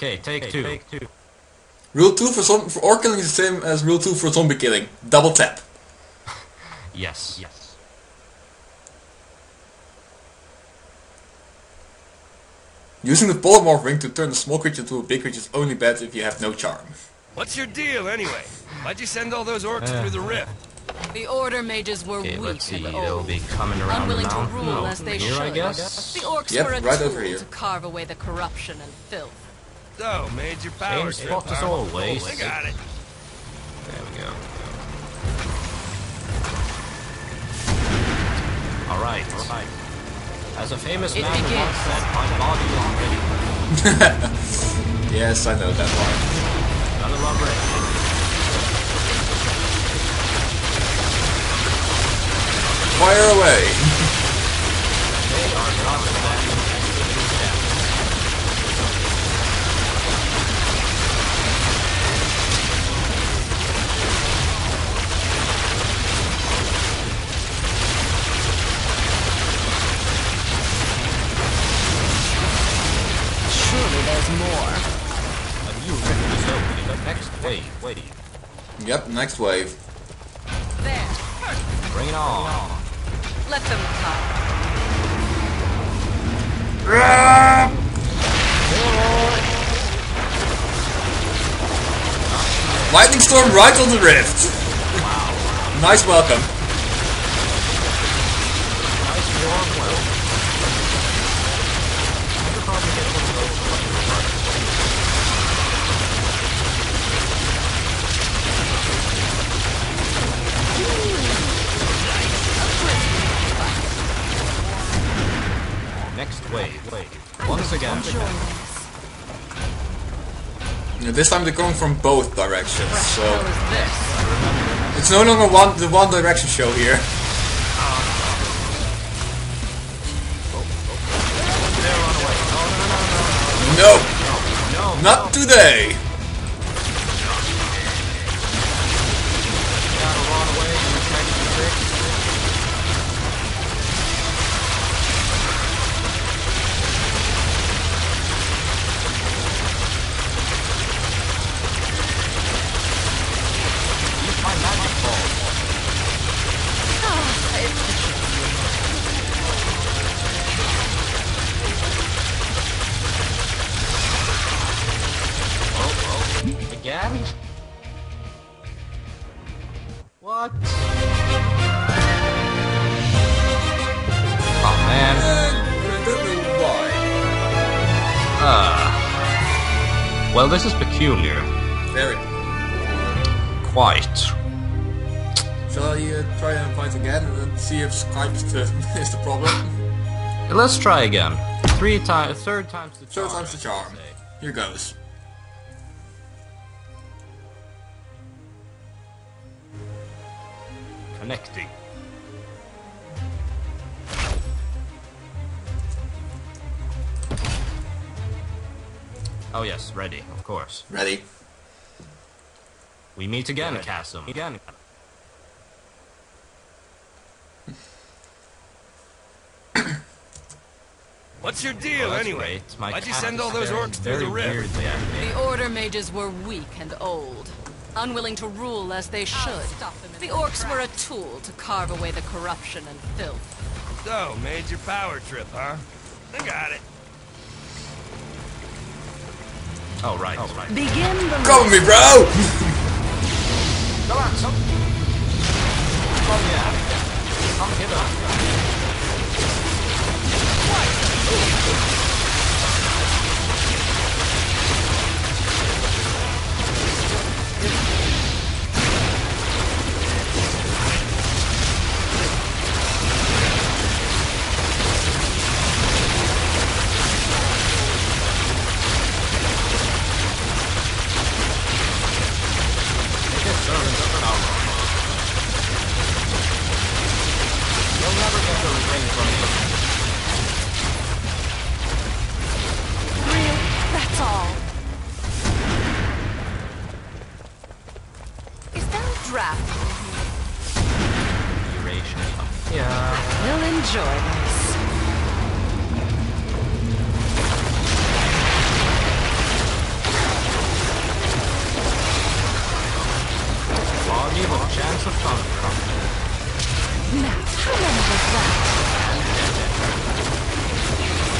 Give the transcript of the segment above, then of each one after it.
Okay, take two. Take two. Rule 2 for, zom- for orc killing is the same as rule 2 for zombie killing. Double tap. Yes. Yes. Using the polymorph ring to turn a small creature into a big creature is only bad if you have no charm. What's your deal, anyway? Why'd you send all those orcs through the rift? Uh, the Order mages were Okay, weak let's see. and They'll old. be coming around the Unwilling to rule Oh, as they here, should. I guess. The orcs Yep, were a right tool to carve away the corruption and filth. So, major power Same trip, spot as huh? always. I got it. There we go. All right. All right. As a famous It man begins. once said, my body is ready. Yes, I know that one. Gotta love it. Fire away! next wave? Wait. Yep, next wave. There. Bring it on. Let them come. Lightning storm right on the rift! nice welcome. This time they're coming from both directions, so it's no longer one the one direction show here. There, run away. Oh, no. No, not today. Well, this is peculiar. Very. Quite. Shall I uh, try and fight again and see if Skype is the, is the problem? Let's try again. Three times, third time's the charm. Third time's the charm. Here goes. Connecting. Oh yes, ready, of course. Ready. We meet again, Chasm. Again. What's your deal, Well, anyway? My Why'd you send all those orcs through the rift? The Order mages were weak and old. Unwilling to rule as they should. The orcs were a tool to carve away the corruption and filth. So, major power trip, huh? I got it. Oh right. Oh right. Begin the Come with me, bro! Come on, come. Come yeah. Come hither.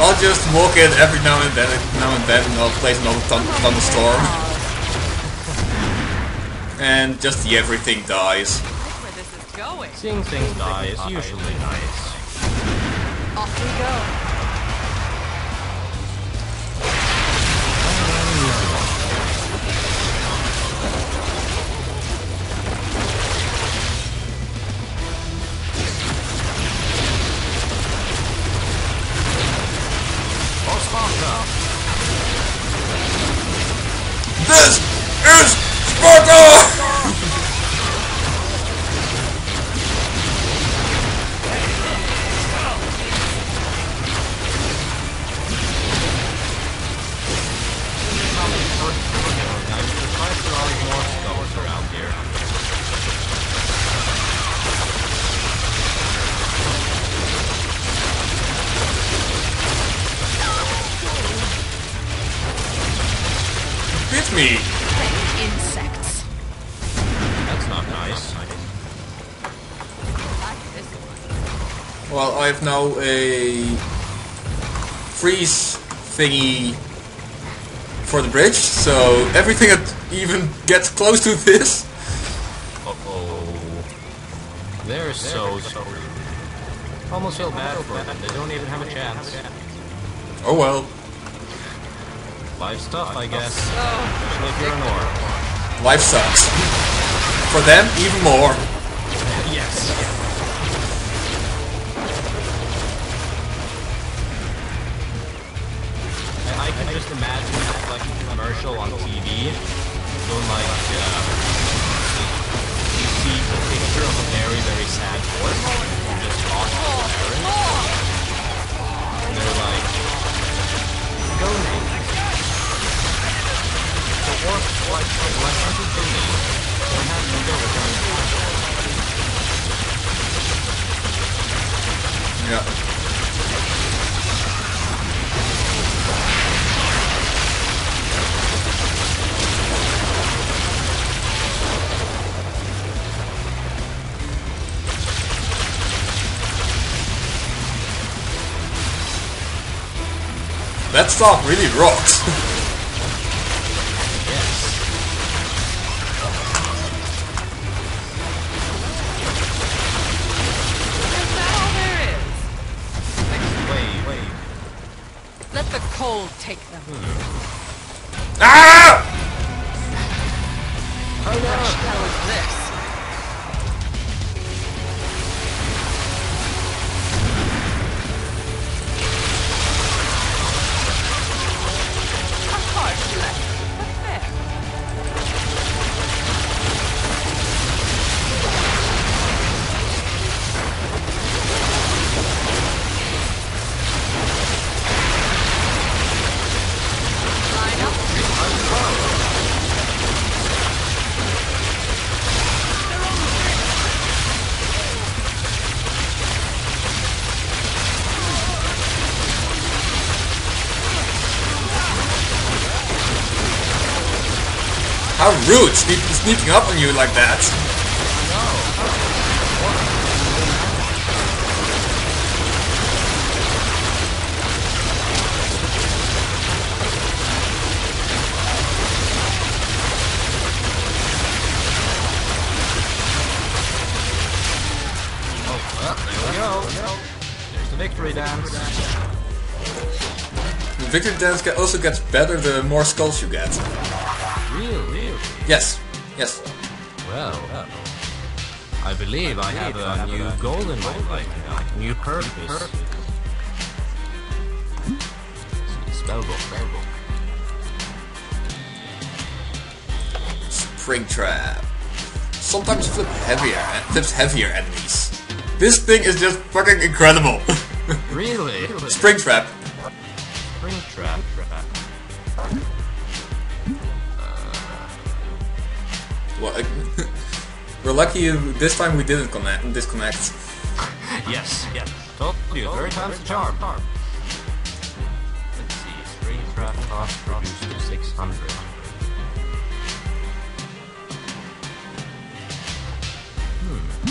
I'll just walk in every now and then, now and then, and I'll place another thunderstorm. and just the everything dies. Seeing things die is usually nice. Off we go. Well, now a freeze thingy for the bridge, so everything that even gets close to this Uh-oh. They're so screwed. Almost feel bad for them. They don't even have a chance. Oh well. Live stuff, I guess. Oh. Especially if you're an orc. Life sucks. For them, even more. Yes. I just imagine that like a commercial on TV, going like, uh, you see a picture of a very, very sad horse who just lost his parents, and they're like, donate. The horse like, like, uncle donate. Don't have to go That stuff really rocks. Yes. Is that all there is? Wait, wait. Let the cold take them. ah! What the hell is this? Rude, sneak, sneaking up on you like that. Victory dance. The victory dance also gets better the more skulls you get. Yes, yes. Well, I believe I have a new goal in my life now. New purpose. Spellbook. Spellbook. Spring trap. Sometimes flip heavier, flips heavier enemies. This thing is just fucking incredible. Really? Spring trap. We're lucky this time we didn't connect, disconnect. yes, yes. Told you, third time's the charm. Let's see, springcraft cost reduced to 600. Hmm.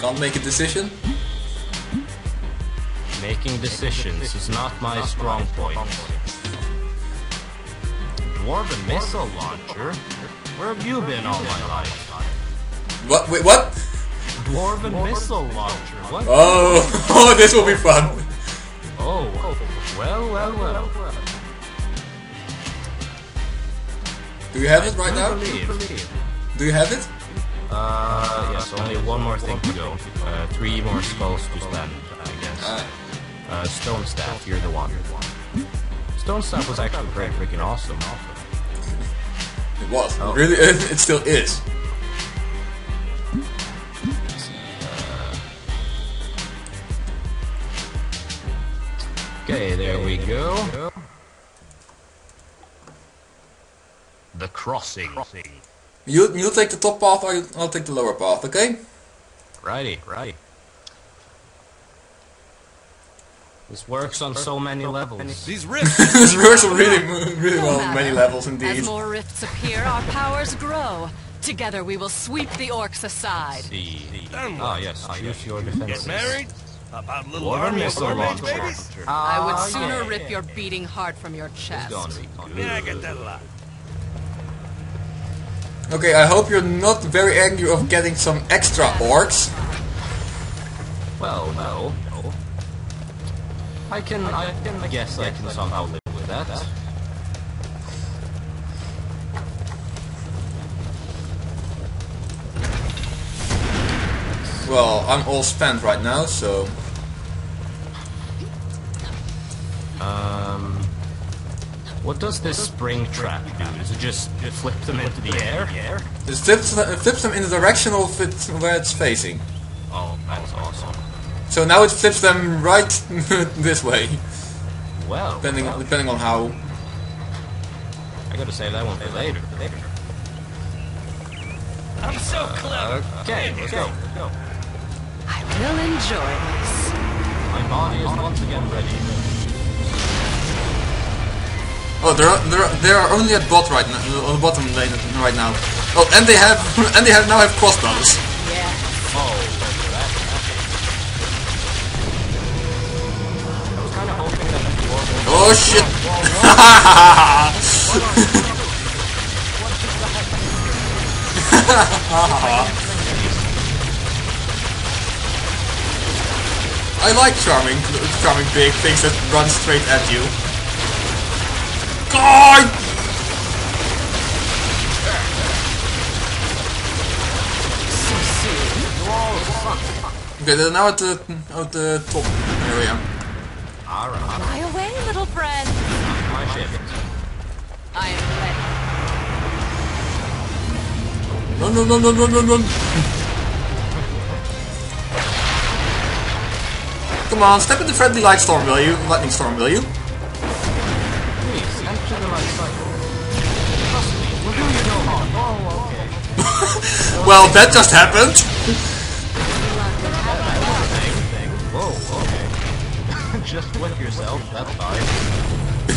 Can't make a decision? Making decisions is not my strong point. Dwarven missile launcher? Where have you been all my life? What? Wait, what? Dwarven missile launcher? What? Oh, oh, this will be fun. Oh, well, well, well. Do you have it right now? Believe. Do you have it? Uh, yes, only one more thing to go. Uh, three more skulls to spend, I guess. Uh, Uh, Stone Staff, you're the one. Stone Staff was actually pretty freaking awesome. it was. Oh. Really, it still is. Okay, there we go. The crossing. You you take the top path, I'll take the lower path. Okay? Righty, righty. This works on so many levels. These rifts. this works on really really No well on many levels indeed. As indeed. more rifts appear, our powers grow. Together we will sweep the orcs aside. The Done ah with. yes, choose your defenses. Get married? About a little Dwarven army of missile mermaids, launcher. babies? I would Ah, sooner yeah, rip yeah. your beating heart from your chest. Gonna be good. Yeah, I get that a lot. Okay, I hope you're not very angry of getting some extra orcs. Well, no. No. I can, I can guess I can somehow live with that. Well, I'm all spent right now, so Um, what does this spring trap do? Does it just flip them into the air? it flips, it flips them in the direction of it where it's facing. Oh, that's awesome. So now it flips them right this way, Well, depending well, depending on how. I gotta say that one for later. I'm so uh, clever. Okay, let's go. Let's go. I will enjoy this. My body is once again ready. Oh, they're they're they are only at bot right now, on the bottom lane right now. Oh, and they have and they have now have crossbows. Shit! I like charming, charming big things that run straight at you. God! Okay, they're now at the at the top area. Alright, little friend. my shift. I am ready. Run, run, run, run, run, run, run! Come on, step into the friendly light storm, will you? Lightning storm, will you? Please, enter the light cycle. Trust me, we'll do you no harm. Oh, okay. Well, that just happened. Just whip yourself, that's fine.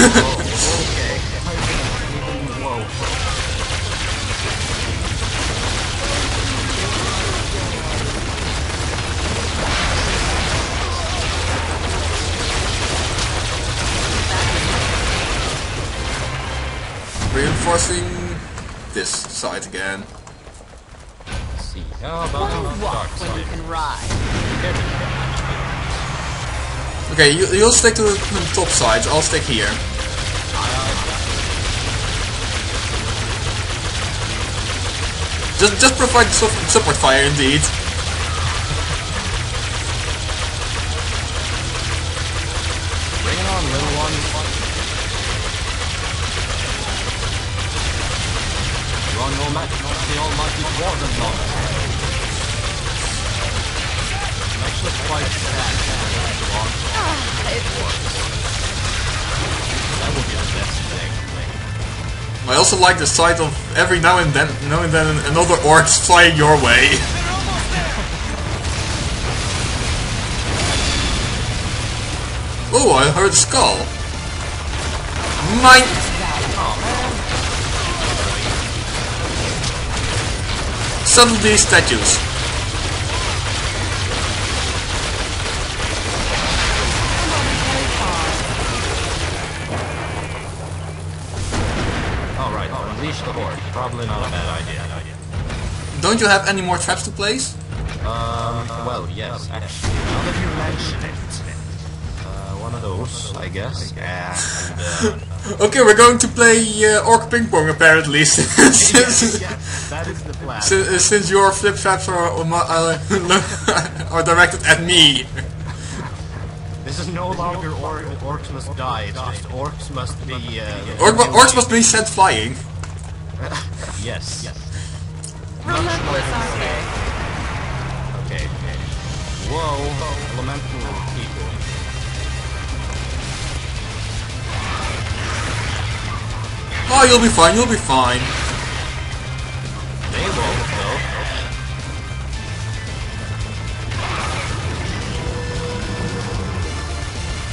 Whoa, okay. Whoa. Reinforcing this side again. Let's see, how about the dark walk when you side? can ride? Okay, you, you'll stick to the top sides, I'll stick here. Just, just provide su support fire indeed. Bring it on, little one. Run no match, not the almighty. I'm that That would be the best thing. I also like the sight of every now and then, now and then another orc flying your way. Oh, I heard skull. Mine. These statues. Probably not a bad idea. Don't you have any more traps to place? Um, well, yes, actually, now that you mention it, uh, one of those, I guess. And, uh, Okay, we're going to play uh, Orc Ping Pong apparently, since, yes, that is the plan. since, uh, since your flip traps are, uh, are directed at me. This no longer or orcs must die, it's just orcs must be, uh... Orc, orcs must be sent flying. Yes. Relentless, are? Okay, okay. Whoa, elemental people. Oh, you'll be fine, you'll be fine.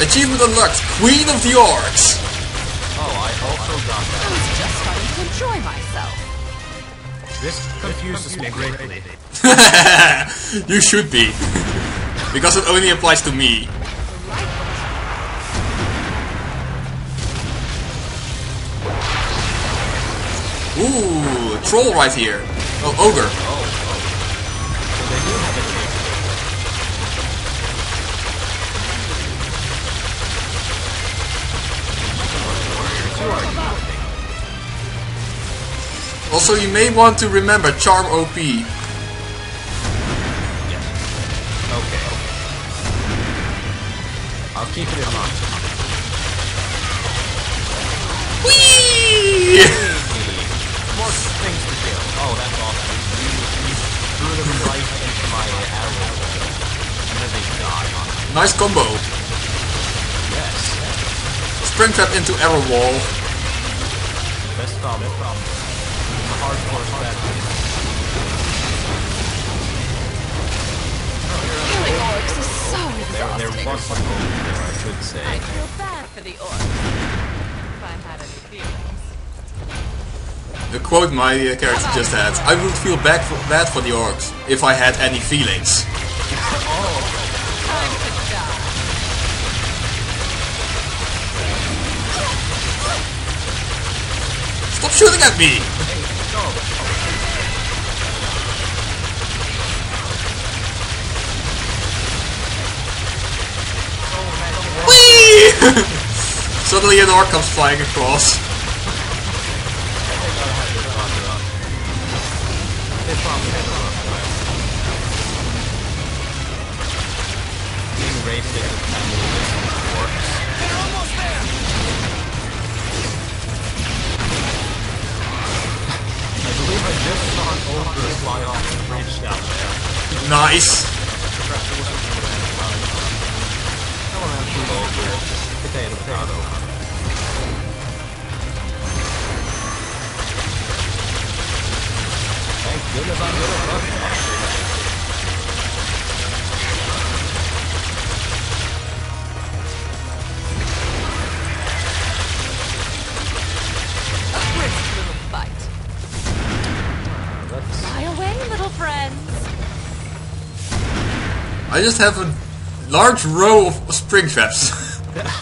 Achievement unlocked, Queen of the Orcs. Oh, I also got that. I that. was just starting to enjoy myself. This confuses me greatly. you should be. because it only applies to me. Ooh, troll right here. Oh, ogre. Oh, oh. So they do Also, you may want to remember Charm OP. Yes. Okay. I'll keep it in mind. Whee! More things to do. Oh, that's awesome. You, you threw them right into my arrow. And then they die. nice combo. Yes. Springtrap into arrow wall. Best combo. The hardcore strategy. Killing orcs is so There, there exhausting. was a goal there, I should say. I feel bad for the orcs. If I had any feelings. The quote my uh, character just had. I would feel bad for, bad for the orcs if I had any feelings. Time to die. Stop shooting at me! Suddenly an orc comes flying across. Being raised Nice. Thank goodness I'm good friends. I just have a large row of spring traps.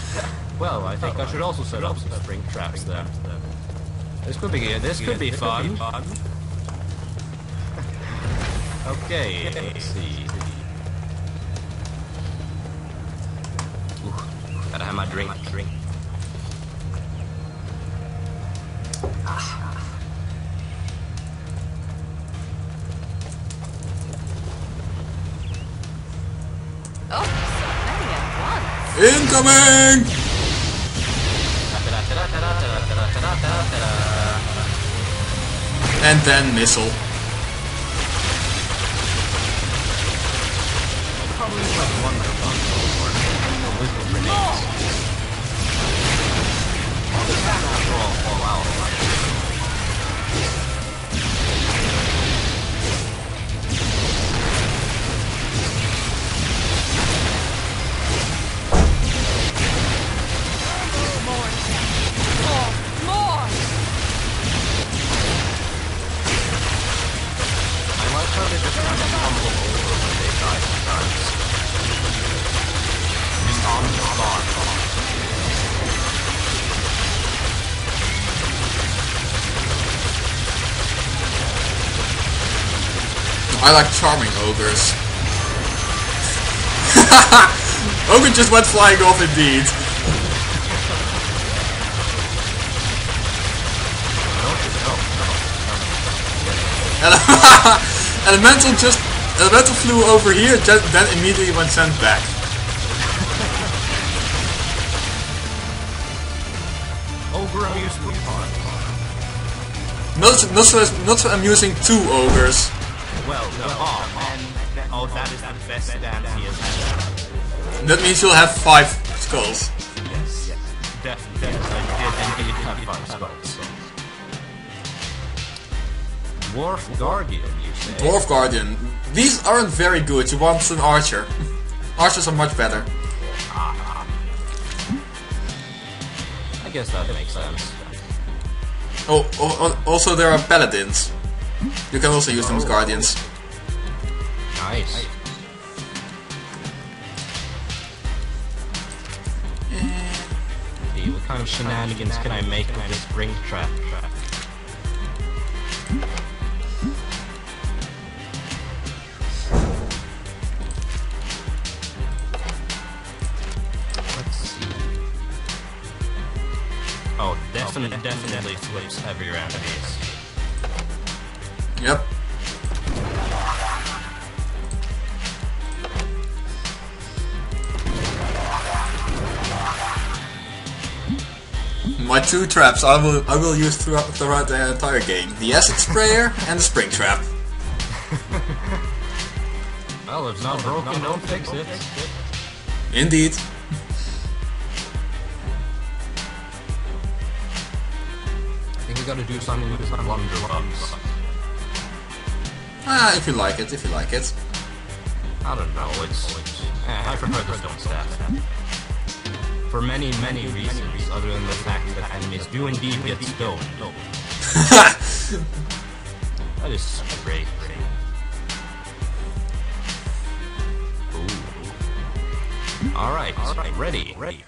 Well, I think I should also set up some spring traps then. This could be good. this could be fun. Okay, let's see. Ooh, gotta have my drink. Drink. Once. Incoming! And then missile. I like charming ogres. Ogre just went flying off indeed. Elemental just Elemental flew over here, just, then immediately went sent back. Ogre amusement park. Not, so- not, so, not so amusing two ogres. Well, no. Oh, and oh, that is the best dance he has had. That means you'll have five skulls. Yes, yes, definitely. Yes, I did indeed have five skulls. Dwarf Guardian, you say? Dwarf Guardian. These aren't very good. You want an archer. Archers are much better. I guess that makes sense. Oh, oh, oh, also there are paladins. You can also use them as guardians. Nice. See, what kind of shenanigans can I make with this ring trap? Let's see. Oh, definitely, definitely flips heavier enemies. Yep. My two traps I will I will use throughout, throughout the entire game: the acid sprayer and the spring trap. Well, if it's not broken, don't fix it. Indeed. I think we gotta do something with some blunderbums. Ah, if you like it, if you like it. I don't know, it's... it's eh, I prefer the stone staff. For many, many reasons, other than the fact that enemies do indeed get stoned. That is great. Alright, ready. Ready.